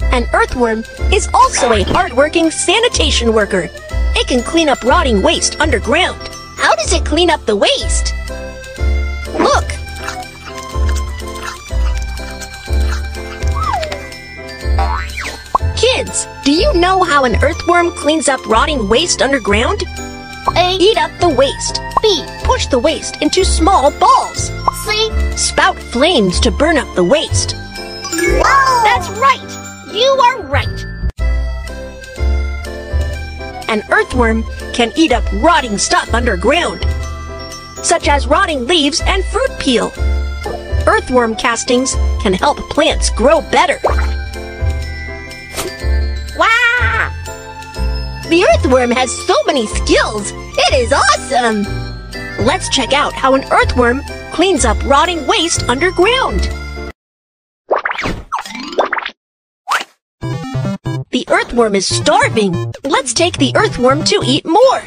An earthworm is also a hardworking sanitation worker. It can clean up rotting waste underground. How does it clean up the waste? Look! Kids, do you know how an earthworm cleans up rotting waste underground? A. Eat up the waste. B. Push the waste into small balls. C. Spout flames to burn up the waste. That's right! You are right! An earthworm can eat up rotting stuff underground, such as rotting leaves and fruit peel. Earthworm castings can help plants grow better. Wow! The earthworm has so many skills. It is awesome! Let's check out how an earthworm cleans up rotting waste underground. The earthworm is starving. Let's take the earthworm to eat more.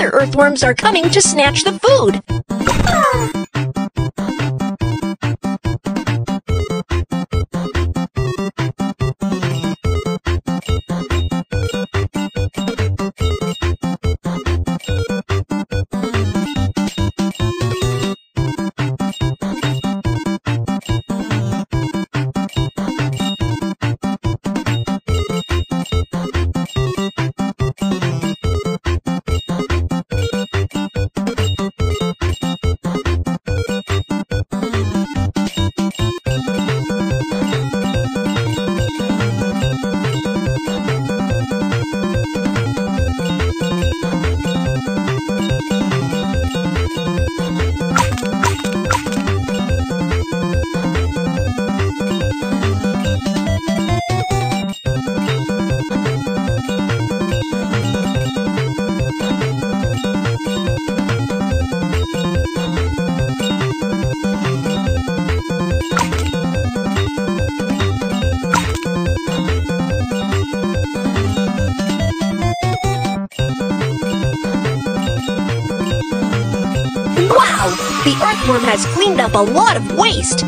Other earthworms are coming to snatch the food. Wow! The earthworm has cleaned up a lot of waste.